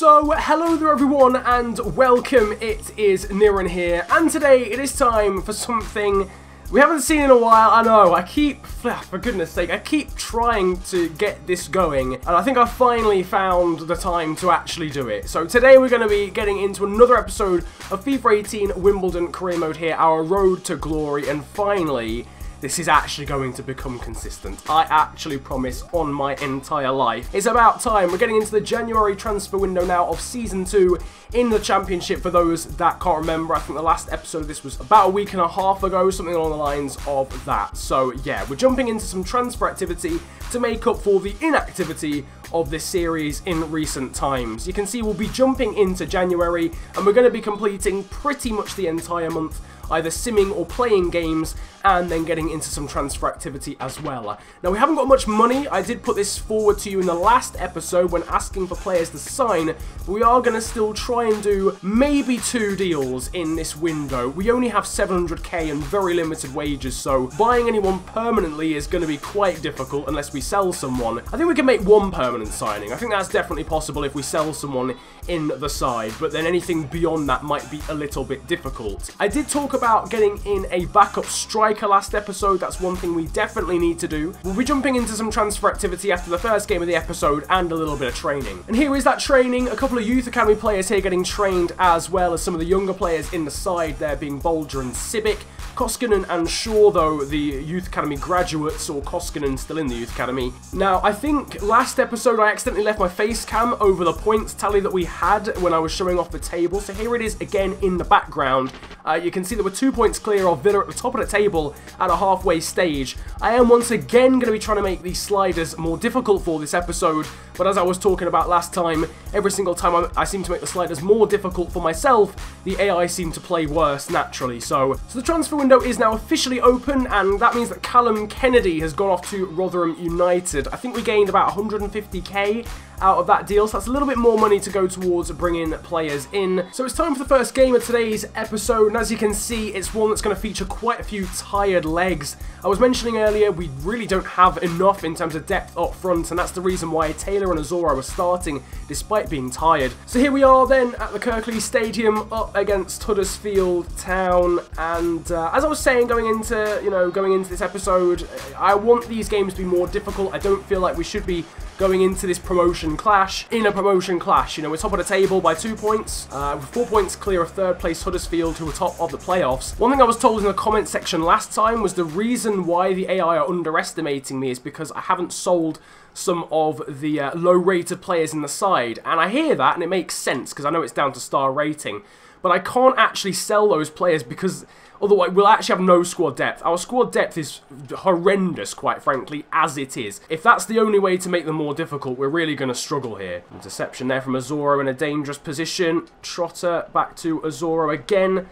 So, hello there everyone and welcome, it is Niran here, and today it is time for something we haven't seen in a while, I know, I keep, for goodness sake, I keep trying to get this going, and I think I finally found the time to actually do it. So today we're going to be getting into another episode of FIFA 18 Wimbledon Career Mode here, our road to glory, and finally, this is actually going to become consistent. I actually promise on my entire life. It's about time. We're getting into the January transfer window now of Season 2 in the Championship for those that can't remember. I think the last episode of this was about a week and a half ago, something along the lines of that. So yeah, we're jumping into some transfer activity to make up for the inactivity of this series in recent times. You can see we'll be jumping into January and we're going to be completing pretty much the entire month either simming or playing games and then getting into some transfer activity as well. Now we haven't got much money, I did put this forward to you in the last episode when asking for players to sign, we are going to still try and do maybe two deals in this window. We only have 700k and very limited wages, so buying anyone permanently is going to be quite difficult unless we sell someone. I think we can make one permanent signing, I think that's definitely possible if we sell someone in the side, but then anything beyond that might be a little bit difficult. I did talk about getting in a backup striker last episode, that's one thing we definitely need to do. We'll be jumping into some transfer activity after the first game of the episode and a little bit of training. And here is that training, a couple of Youth Academy players here getting trained as well as some of the younger players in the side there being Bolger and Sibic. Koskinen and Shaw, though, the Youth Academy graduates, or Koskinen still in the Youth Academy. Now, I think last episode I accidentally left my face cam over the points tally that we had when I was showing off the table, so here it is again in the background. Uh, you can see that we're two points clear of Villa at the top of the table at a halfway stage. I am once again going to be trying to make these sliders more difficult for this episode, but as I was talking about last time, every single time I, I seem to make the sliders more difficult for myself, the AI seem to play worse naturally. So, so the transfer window window is now officially open, and that means that Callum Kennedy has gone off to Rotherham United. I think we gained about 150k out of that deal, so that's a little bit more money to go towards bringing players in. So it's time for the first game of today's episode, and as you can see, it's one that's going to feature quite a few tired legs. I was mentioning earlier, we really don't have enough in terms of depth up front, and that's the reason why Taylor and Azoro are starting, despite being tired. So here we are then at the Kirklees Stadium, up against Huddersfield Town, and uh, as I was saying, going into, you know, going into this episode, I want these games to be more difficult. I don't feel like we should be going into this promotion clash in a promotion clash. You know, we're top of the table by two points, uh, with four points clear of third place Huddersfield, who are top of the playoffs. One thing I was told in the comment section last time was the reason why the AI are underestimating me is because I haven't sold some of the uh, low-rated players in the side. And I hear that, and it makes sense, because I know it's down to star rating. But I can't actually sell those players because Otherwise, we'll actually have no squad depth. Our squad depth is horrendous, quite frankly, as it is. If that's the only way to make them more difficult, we're really going to struggle here. Interception there from Azoro in a dangerous position. Trotter back to Azoro again.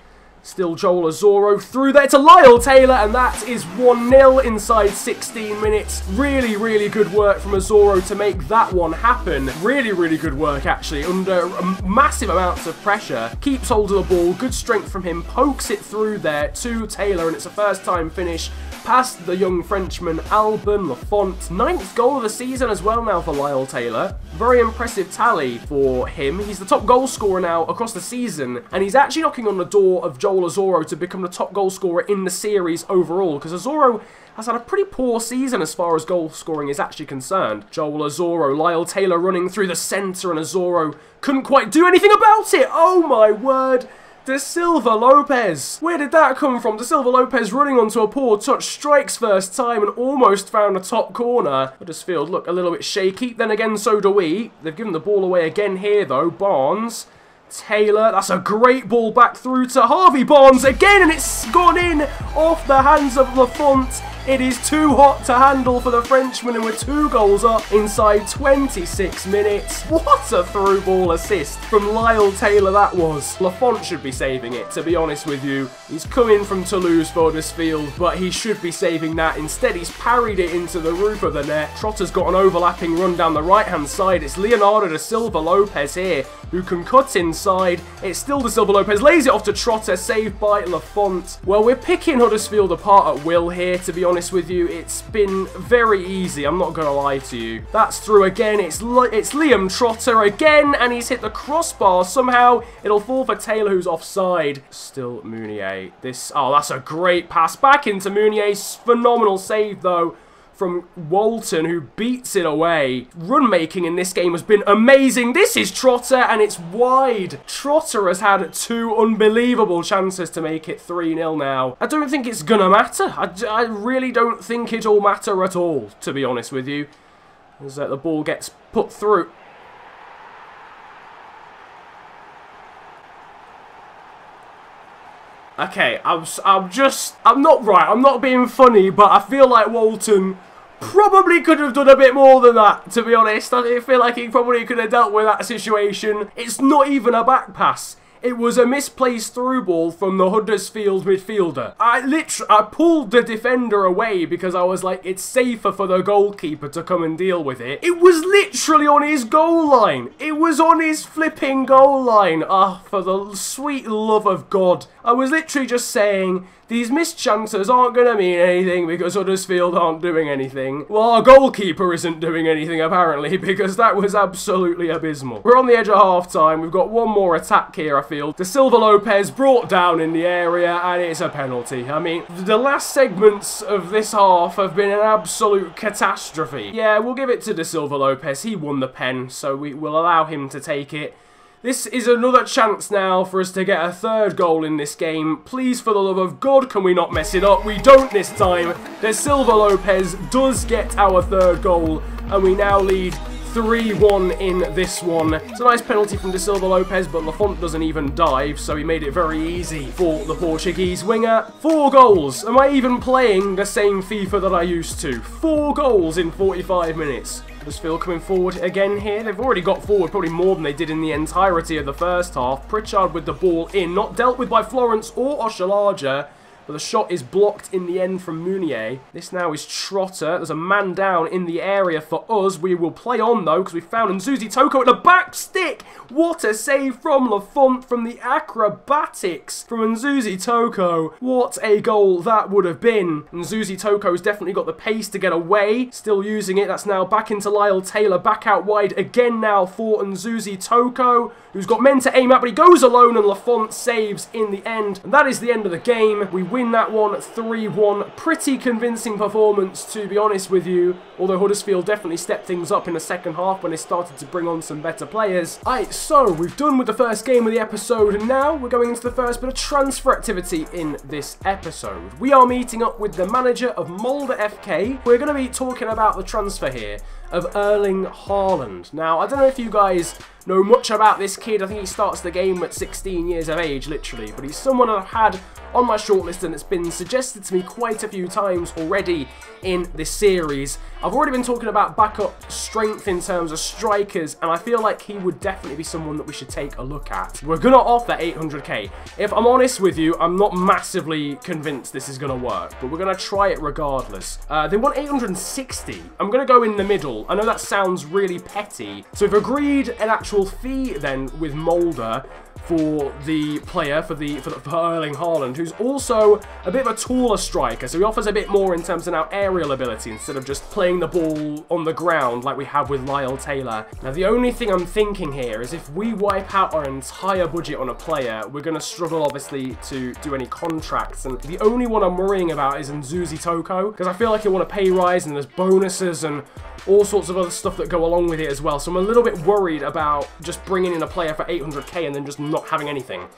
Still Joel Azoro through there to Lyle Taylor, and that is 1-0 inside 16 minutes. Really, really good work from Azoro to make that one happen. Really, really good work, actually, under massive amounts of pressure. Keeps hold of the ball, good strength from him, pokes it through there to Taylor, and it's a first-time finish past the young Frenchman Alban Lafont. Ninth goal of the season as well now for Lyle Taylor. Very impressive tally for him. He's the top goal scorer now across the season, and he's actually knocking on the door of Joel Azoro to become the top goal scorer in the series overall, because Azoro has had a pretty poor season as far as goal scoring is actually concerned. Joel Azoro, Lyle Taylor running through the centre, and Azoro couldn't quite do anything about it. Oh my word. De Silva Lopes. Where did that come from? De Silva Lopes running onto a poor touch, strikes first time and almost found a top corner. Huddersfield look a little bit shaky. Then again, so do we. They've given the ball away again here though. Barnes. Taylor, that's a great ball back through to Harvey Barnes again, and it's gone in off the hands of Lafont. It is too hot to handle for the Frenchman and with two goals up inside 26 minutes. What a through ball assist from Lyle Taylor that was. Lafont should be saving it, to be honest with you. He's coming from Toulouse for this field, but he should be saving that. Instead, he's parried it into the roof of the net. Trotter's got an overlapping run down the right-hand side. It's Leonardo da Silva Lopes here who can cut inside. It's still Da Silva Lopes, lays it off to Trotter, saved by Lafont. Well, we're picking Huddersfield apart at will here, to be honest honest with you, it's been very easy. I'm not going to lie to you. That's through again. It's, it's Liam Trotter again, and he's hit the crossbar. Somehow, it'll fall for Taylor, who's offside. Still Mounié. This, oh, that's a great pass back into Mounié's phenomenal save, though from Walton, who beats it away. Run making in this game has been amazing. This is Trotter, and it's wide. Trotter has had two unbelievable chances to make it 3-0 now. I don't think it's going to matter. I, I really don't think it'll matter at all, to be honest with you. As uh, the ball gets put through. Okay, I'm, I'm just, I'm not right, I'm not being funny, but I feel like Walton probably could have done a bit more than that, to be honest. I feel like he probably could have dealt with that situation. It's not even a back pass. It was a misplaced through ball from the Huddersfield midfielder. I literally, I pulled the defender away because I was like, it's safer for the goalkeeper to come and deal with it. It was literally on his goal line. It was on his flipping goal line. Ah, oh, for the sweet love of God. I was literally just saying, these missed chances aren't going to mean anything because Huddersfield aren't doing anything. Well, our goalkeeper isn't doing anything apparently because that was absolutely abysmal. We're on the edge of half time. We've got one more attack here, I feel. De Silva Lopes brought down in the area and it's a penalty. I mean, the last segments of this half have been an absolute catastrophe. Yeah, we'll give it to De Silva Lopes. He won the pen, so we will allow him to take it. This is another chance now for us to get a third goal in this game. Please, for the love of God, can we not mess it up? We don't this time. De Silva Lopes does get our third goal, and we now lead 3-1 in this one. It's a nice penalty from De Silva Lopes, but Lafont doesn't even dive, so he made it very easy for the Portuguese winger. Four goals. Am I even playing the same FIFA that I used to? Four goals in 45 minutes. Huddersfield coming forward again here. They've already got forward probably more than they did in the entirety of the first half. Pritchard with the ball in, not dealt with by Florence or Oshilaja. But the shot is blocked in the end from Mounié. This now is Trotter. There's a man down in the area for us. We will play on, though, because we found Nzuzi Toko at the back stick. What a save from Lafont from the acrobatics from Nzuzi Toko. What a goal that would have been. Nzuzi Toko's definitely got the pace to get away. Still using it. That's now back into Lyle Taylor. Back out wide again now for Nzuzi Toko, who's got men to aim at, but he goes alone and Lafont saves in the end. And that is the end of the game. We win win that one 3-1. Pretty convincing performance, to be honest with you. Although Huddersfield definitely stepped things up in the second half when they started to bring on some better players. Alright, so we've done with the first game of the episode, and now we're going into the first bit of transfer activity in this episode. We are meeting up with the manager of Molde FK. We're going to be talking about the transfer here of Erling Haaland. Now, I don't know if you guys know much about this kid. I think he starts the game at 16 years of age, literally. But he's someone I've had on my shortlist and it's been suggested to me quite a few times already in this series. I've already been talking about backup strength in terms of strikers and I feel like he would definitely be someone that we should take a look at. We're going to offer 800k. If I'm honest with you, I'm not massively convinced this is going to work, but we're going to try it regardless. Uh, they want 860. I'm going to go in the middle. I know that sounds really petty. So we've agreed an actual fee then with Molde for the player, for the for, for Erling Haaland, who's also a bit of a taller striker, so he offers a bit more in terms of now aerial ability instead of just playing the ball on the ground like we have with Lyle Taylor. Now, the only thing I'm thinking here is if we wipe out our entire budget on a player, we're going to struggle, obviously, to do any contracts, and the only one I'm worrying about is Nzuzi Toko, because I feel like he'll want a pay rise, and there's bonuses and all sorts of other stuff that go along with it as well. So I'm a little bit worried about just bringing in a player for 800k and then just not having anything,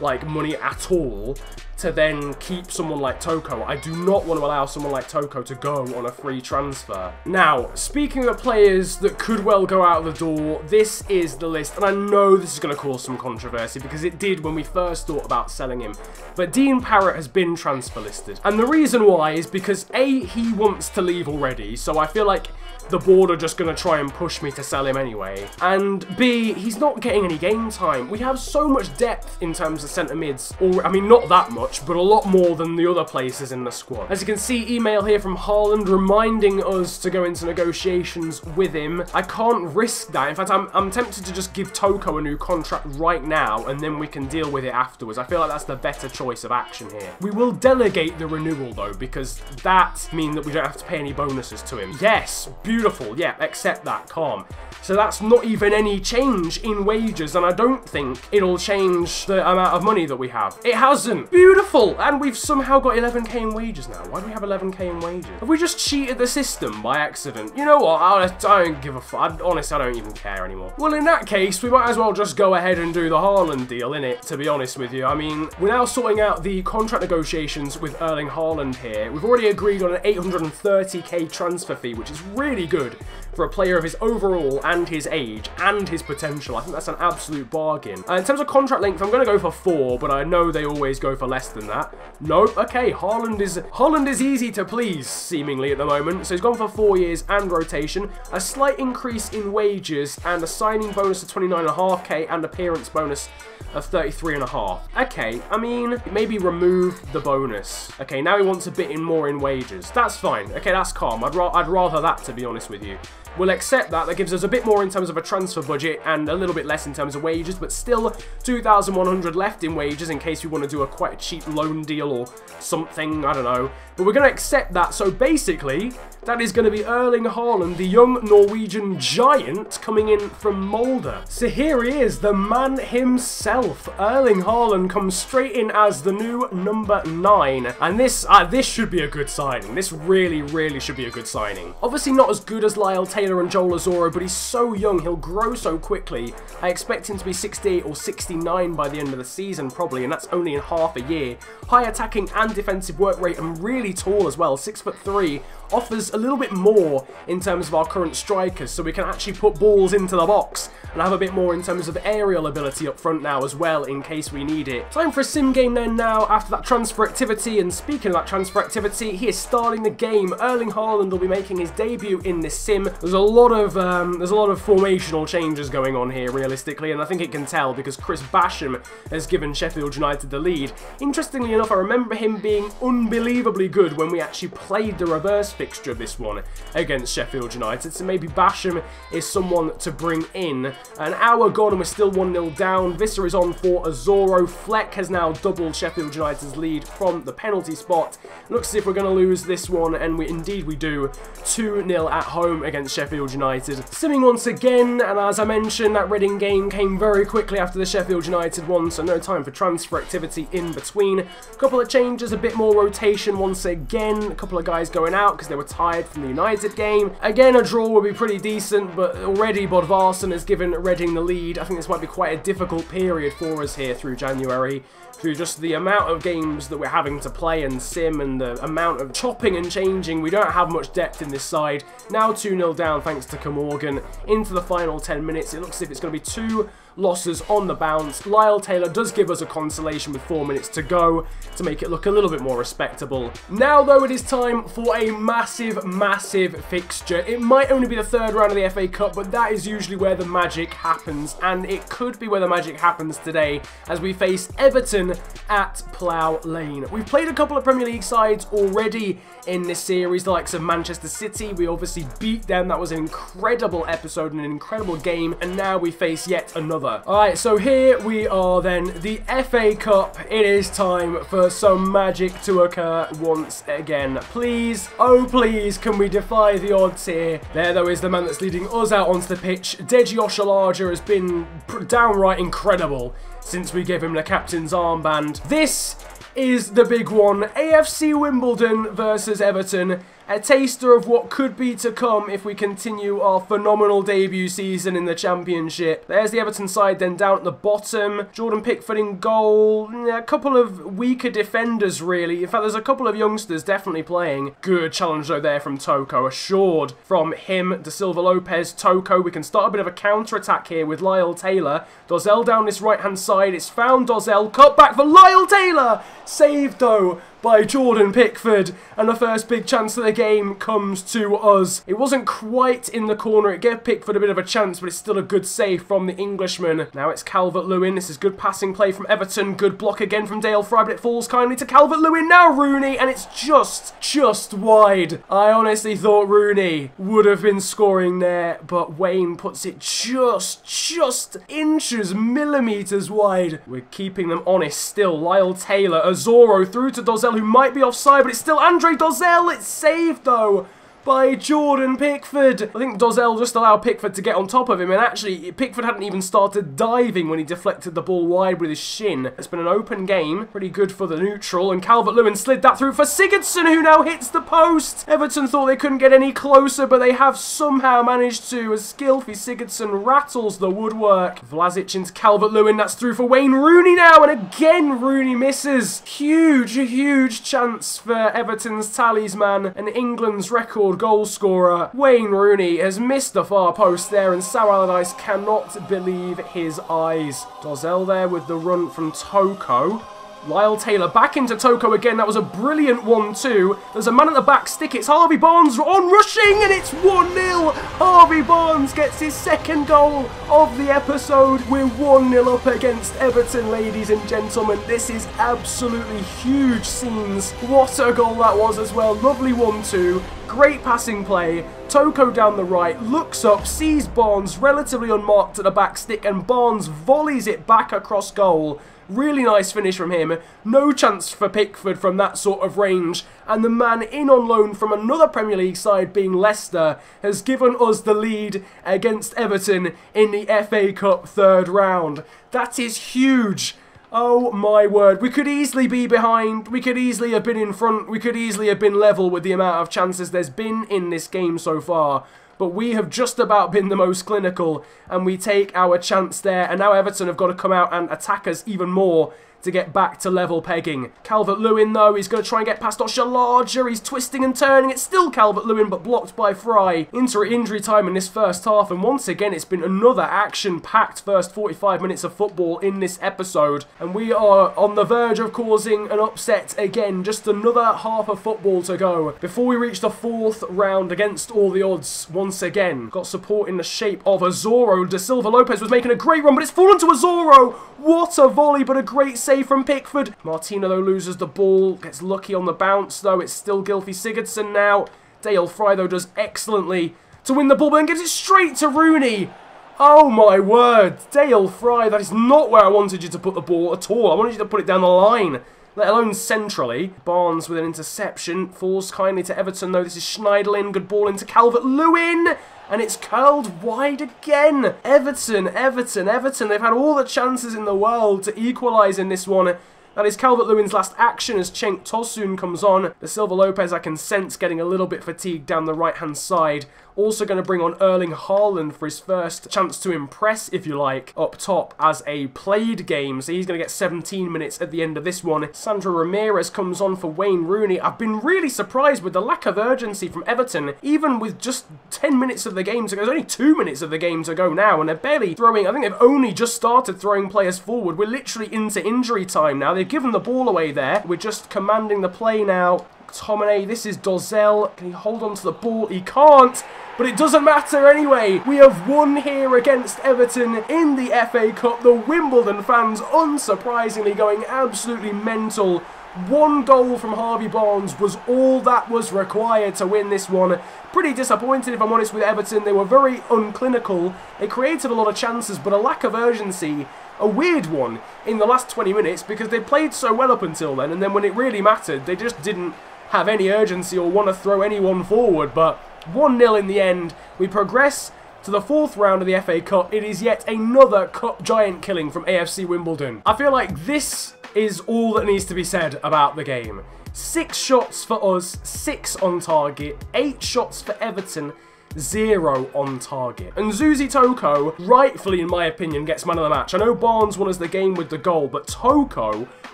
like money at all, to then keep someone like Toko. I do not want to allow someone like Toko to go on a free transfer. Now, speaking of players that could well go out the door, this is the list, and I know this is going to cause some controversy because it did when we first thought about selling him. But Dean Parrott has been transfer listed, and the reason why is because A, he wants to leave already, so I feel like the board are just going to try and push me to sell him anyway. And B, he's not getting any game time. We have so much depth in terms of centre mids. Or, I mean, not that much, but a lot more than the other places in the squad. As you can see, email here from Haaland reminding us to go into negotiations with him. I can't risk that. In fact, I'm, I'm tempted to just give Toko a new contract right now, and then we can deal with it afterwards. I feel like that's the better choice of action here. We will delegate the renewal, though, because that means that we don't have to pay any bonuses to him. Yes, beautiful. Yeah, accept that. Calm. So that's not even any change in wages, and I don't think it'll change the amount of money that we have. It hasn't. Beautiful. And we've somehow got 11k in wages now. Why do we have 11k in wages? Have we just cheated the system by accident? You know what? I, don't give a fuck. Honestly, I don't even care anymore. Well, in that case, we might as well just go ahead and do the Haaland deal, innit? To be honest with you. I mean, we're now sorting out the contract negotiations with Erling Haaland here. We've already agreed on an 830k transfer fee, which is really good for a player of his overall and his age and his potential. I think that's an absolute bargain. Uh, in terms of contract length, I'm going to go for four, but I know they always go for less than that. No, okay, Haaland is Haaland is easy to please, seemingly, at the moment. So he's gone for four years and rotation, a slight increase in wages, and a signing bonus of 29.5k and appearance bonus of 33.5. Okay, I mean, maybe remove the bonus. Okay, now he wants a bit in more in wages. That's fine. Okay, that's calm. I'd, ra I'd rather that, to be honest with you. We'll accept that. That gives us a bit more in terms of a transfer budget and a little bit less in terms of wages, but still 2,100 left in wages in case we want to do a quite a cheap loan deal or something, I don't know. But we're going to accept that. So basically, that is going to be Erling Haaland, the young Norwegian giant coming in from Molde. So here he is, the man himself. Erling Haaland comes straight in as the new number 9. And this uh, this should be a good signing. This really, really should be a good signing. Obviously not as good as Lyle Taylor and Joel Azoro, but he's so young, he'll grow so quickly. I expect him to be 68 or 69 by the end of the season, probably, and that's only in half a year. High attacking and defensive work rate and really tall as well, 6 foot 3 offers a little bit more in terms of our current strikers, so we can actually put balls into the box and have a bit more in terms of aerial ability up front now as well in case we need it. Time for a sim game then now after that transfer activity and speaking of that transfer activity he is starting the game. Erling Haaland will be making his debut in this sim. There's a lot of um, there's a lot of formational changes going on here realistically and I think it can tell because Chris Basham has given Sheffield United the lead. Interestingly enough I remember him being unbelievably good when we actually played the reverse fixture of this one against Sheffield United so maybe Basham is someone to bring in an hour gone and we're still 1-0 down. Visser is on for Azoro. Fleck has now doubled Sheffield United's lead from the penalty spot. Looks as if we're going to lose this one, and we indeed we do. 2-0 at home against Sheffield United. Simming once again, and as I mentioned, that Reading game came very quickly after the Sheffield United one, so no time for transfer activity in between. A couple of changes, a bit more rotation once again. A couple of guys going out because they were tired from the United game. Again, a draw would be pretty decent, but already Bodvarsson has given Reading the lead. I think this might be quite a difficult period for us here through January through just the amount of games that we're having to play and sim and the amount of chopping and changing. We don't have much depth in this side. Now 2-0 down thanks to Kermorgant. Into the final 10 minutes. It looks as if it's going to be two losses on the bounce. Lyle Taylor does give us a consolation with four minutes to go to make it look a little bit more respectable. Now, though, it is time for a massive, massive fixture. It might only be the third round of the FA Cup, but that is usually where the magic happens, and it could be where the magic happens today as we face Everton at Plough Lane. We've played a couple of Premier League sides already in this series, the likes of Manchester City. We obviously beat them. That was an incredible episode and an incredible game, and now we face yet another Alright, so here we are then, the FA Cup. It is time for some magic to occur once again. Please, oh please, can we defy the odds here? There though is the man that's leading us out onto the pitch. Deji Oshilaja has been downright incredible since we gave him the captain's armband. This is the big one. AFC Wimbledon versus Everton a taster of what could be to come if we continue our phenomenal debut season in the Championship. There's the Everton side then down at the bottom. Jordan Pickford in goal. A couple of weaker defenders, really. In fact, there's a couple of youngsters definitely playing. Good challenge, though, there from Toko. Assured from him, De Silva Lopes, Toko. We can start a bit of a counter-attack here with Lyle Taylor. Dozzell down this right-hand side. It's found Dozzell. Cut back for Lyle Taylor. Saved, though, by Jordan Pickford. And the first big chance of the game comes to us. It wasn't quite in the corner. It gave Pickford a bit of a chance, but it's still a good save from the Englishman. Now it's Calvert-Lewin. This is good passing play from Everton. Good block again from Dale Fry, but it falls kindly to Calvert-Lewin. Now Rooney, and it's just, just wide. I honestly thought Rooney would have been scoring there, but Wayne puts it just, just inches, millimetres wide. We're keeping them honest still. Lyle Taylor, Azoro through to Dozzell, who might be offside, but it's still Andre Dozzell. It's saved, though by Jordan Pickford. I think Dozzell just allowed Pickford to get on top of him, and actually, Pickford hadn't even started diving when he deflected the ball wide with his shin. It's been an open game, pretty good for the neutral, and Calvert-Lewin slid that through for Sigurdsson, who now hits the post. Everton thought they couldn't get any closer, but they have somehow managed to, as Gylfi Sigurdsson rattles the woodwork. Vlasic into Calvert-Lewin, that's through for Wayne Rooney now, and again Rooney misses. Huge, huge chance for Everton's talisman and England's record goal scorer Wayne Rooney has missed the far post there and Sam Allardyce cannot believe his eyes. Dozzell there with the run from Toko. Lyle Taylor back into Toko again. That was a brilliant 1-2. There's a man at the back stick. It's Harvey Barnes on rushing and it's 1-0. Harvey Barnes gets his second goal of the episode. We're 1-0 up against Everton, ladies and gentlemen. This is absolutely huge scenes. What a goal that was as well. Lovely 1-2. Great passing play. Toko down the right, looks up, sees Barnes relatively unmarked at the back stick, and Barnes volleys it back across goal. Really nice finish from him. No chance for Pickford from that sort of range. And the man in on loan from another Premier League side being Leicester has given us the lead against Everton in the FA Cup third round. That is huge. Oh my word, we could easily be behind, we could easily have been in front, we could easily have been level with the amount of chances there's been in this game so far but we have just about been the most clinical and we take our chance there and now Everton have got to come out and attack us even more to get back to level pegging. Calvert-Lewin, though, is going to try and get past Osher He's twisting and turning. It's still Calvert-Lewin, but blocked by Fry. Into injury time in this first half, and once again, it's been another action-packed first 45 minutes of football in this episode. And we are on the verge of causing an upset again. Just another half of football to go before we reach the fourth round against all the odds once again. Got support in the shape of Azoro. De Silva Lopes was making a great run, but it's fallen to Azoro. What a volley, but a great save from Pickford. Martina, though, loses the ball. Gets lucky on the bounce, though. It's still Gylfi Sigurdsson now. Dale Fry, though, does excellently to win the ball, but then gives it straight to Rooney. Oh my word, Dale Fry, that is not where I wanted you to put the ball at all. I wanted you to put it down the line, let alone centrally. Barnes with an interception, falls kindly to Everton though. This is Schneiderlin, good ball into Calvert-Lewin and it's curled wide again. Everton, Everton, Everton, they've had all the chances in the world to equalise in this one. That is Calvert-Lewin's last action as Cenk Tosun comes on. The Silva Lopes I can sense getting a little bit fatigued down the right-hand side. Also going to bring on Erling Haaland for his first chance to impress, if you like, up top as a played game. So he's going to get 17 minutes at the end of this one. Sandro Ramirez comes on for Wayne Rooney. I've been really surprised with the lack of urgency from Everton, even with just 10 minutes of the game to go. There's only 2 minutes of the game to go now, and they're barely throwing, I think they've only just started throwing players forward. We're literally into injury time now. They've given the ball away there. We're just commanding the play now. McTominay, this is Dozzell. Can he hold on to the ball? He can't. But it doesn't matter anyway. We have won here against Everton in the FA Cup. The Wimbledon fans, unsurprisingly, going absolutely mental. One goal from Harvey Barnes was all that was required to win this one. Pretty disappointed, if I'm honest, with Everton. They were very unclinical. They created a lot of chances, but a lack of urgency. A weird one in the last 20 minutes because they played so well up until then, and then when it really mattered, they just didn't have any urgency or want to throw anyone forward. But 1-0 in the end. We progress to the fourth round of the FA Cup. It is yet another cup giant killing from AFC Wimbledon. I feel like this is all that needs to be said about the game. Six shots for us, six on target, eight shots for Everton, zero on target. And Zuzi Toko, rightfully in my opinion, gets man of the match. I know Barnes won us the game with the goal, but Toko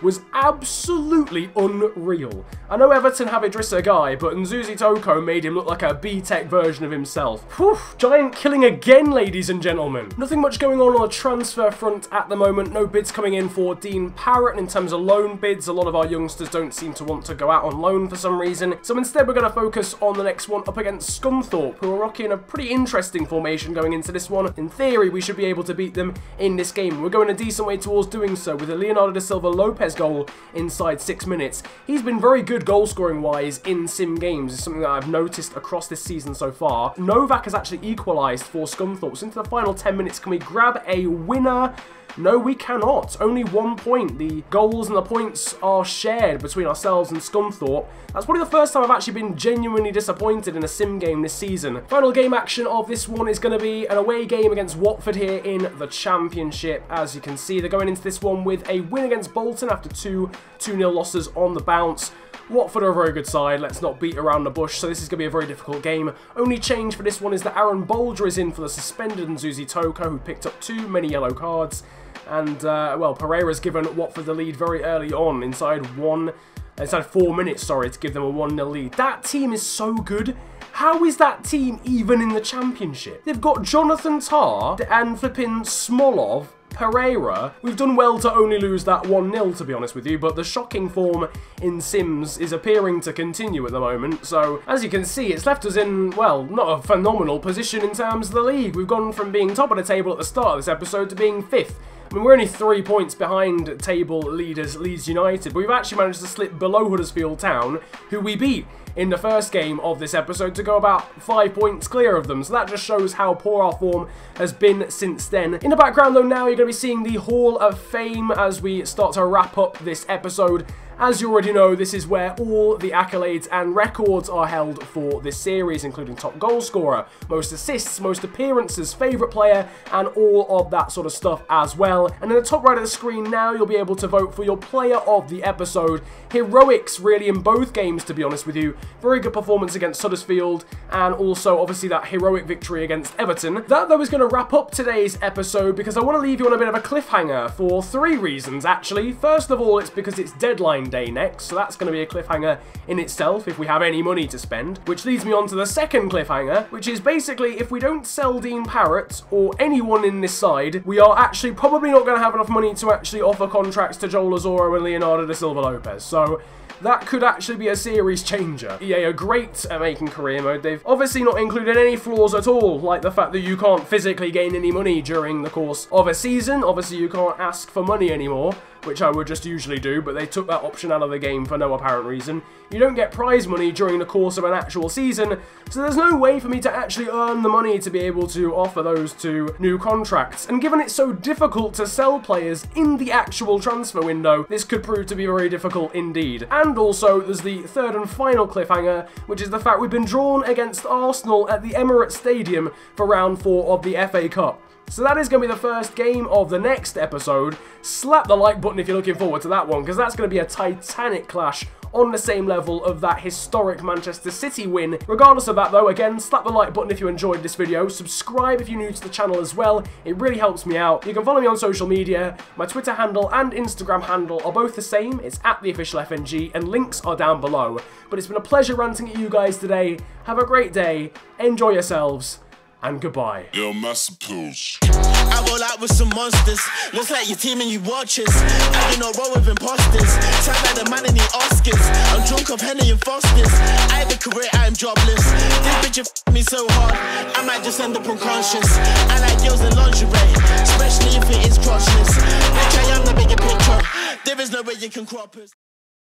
was absolutely unreal. I know Everton have Idrissa Gueye, but Nzuzi Toko made him look like a B-Tech version of himself. Whew, giant killing again, ladies and gentlemen. Nothing much going on on the transfer front at the moment. No bids coming in for Dean Parrott. And in terms of loan bids, a lot of our youngsters don't seem to want to go out on loan for some reason. So instead, we're going to focus on the next one up against Scunthorpe, who are rocking a pretty interesting formation going into this one. In theory, we should be able to beat them in this game. We're going a decent way towards doing so with a Leonardo da Silva Lopes goal inside six minutes. He's been very good goal scoring wise in sim games. It's something that I've noticed across this season so far. Novak has actually equalised for Scunthorpe. So into the final 10 minutes, can we grab a winner? No, we cannot. Only one point. The goals and the points are shared between ourselves and Scunthorpe. That's probably the first time I've actually been genuinely disappointed in a sim game this season. Final game action of this one is going to be an away game against Watford here in the Championship. As you can see, they're going into this one with a win against Bolton after two 2-0 losses on the bounce. Watford are a very good side, let's not beat around the bush, so this is going to be a very difficult game. Only change for this one is that Aaron Bolger is in for the suspended Nzuzi Toko, who picked up too many yellow cards. And, uh, well, Pereyra's given Watford the lead very early on, inside one, inside four minutes, sorry, to give them a 1-0 lead. That team is so good. How is that team even in the championship? They've got Jonathan Tah and flipping Smolov Pereyra, we've done well to only lose that 1-0 to be honest with you, but the shocking form in Sims is appearing to continue at the moment, so as you can see, it's left us in, well, not a phenomenal position in terms of the league. We've gone from being top of the table at the start of this episode to being fifth. I mean, we're only three points behind table leaders Leeds United, but we've actually managed to slip below Huddersfield Town, who we beat in the first game of this episode to go about five points clear of them. So that just shows how poor our form has been since then. In the background though now you're going to be seeing the Hall of Fame as we start to wrap up this episode. As you already know, this is where all the accolades and records are held for this series, including top goal scorer, most assists, most appearances, favourite player, and all of that sort of stuff as well. And in the top right of the screen now, you'll be able to vote for your player of the episode. Heroics, really, in both games, to be honest with you. Very good performance against Huddersfield, and also, obviously, that heroic victory against Everton. That, though, is going to wrap up today's episode, because I want to leave you on a bit of a cliffhanger for three reasons, actually. First of all, it's because it's deadline Day next, so that's going to be a cliffhanger in itself if we have any money to spend. Which leads me on to the second cliffhanger, which is basically if we don't sell Dean Parrott or anyone in this side, we are actually probably not going to have enough money to actually offer contracts to Joel Azoro and Leonardo da Silva Lopes. So that could actually be a series changer. EA are great at making career mode. They've obviously not included any flaws at all, like the fact that you can't physically gain any money during the course of a season. Obviously, you can't ask for money anymore which I would just usually do, but they took that option out of the game for no apparent reason. You don't get prize money during the course of an actual season, so there's no way for me to actually earn the money to be able to offer those two new contracts. And given it's so difficult to sell players in the actual transfer window, this could prove to be very difficult indeed. And also, there's the third and final cliffhanger, which is the fact we've been drawn against Arsenal at the Emirates Stadium for round four of the FA Cup. So that is going to be the first game of the next episode. Slap the like button if you're looking forward to that one, because that's going to be a titanic clash on the same level of that historic Manchester City win. Regardless of that though, again, slap the like button if you enjoyed this video, subscribe if you're new to the channel as well, it really helps me out. You can follow me on social media, my Twitter handle and Instagram handle are both the same, it's at the official FNG, and links are down below. But it's been a pleasure ranting at you guys today, have a great day, enjoy yourselves, and goodbye. Yo, pills. I roll out with some monsters. Looks like your team and you watchers. I do not roll with imposters. Sound like the man in the Oscars. I'm drunk of Henny and Fosters. I have a career, I am jobless. This bitch f me so hard. I might just end up unconscious. I like girls in lingerie, especially if it is crotchless. Bitch, I am the bigger picture. There is no way you can crop us.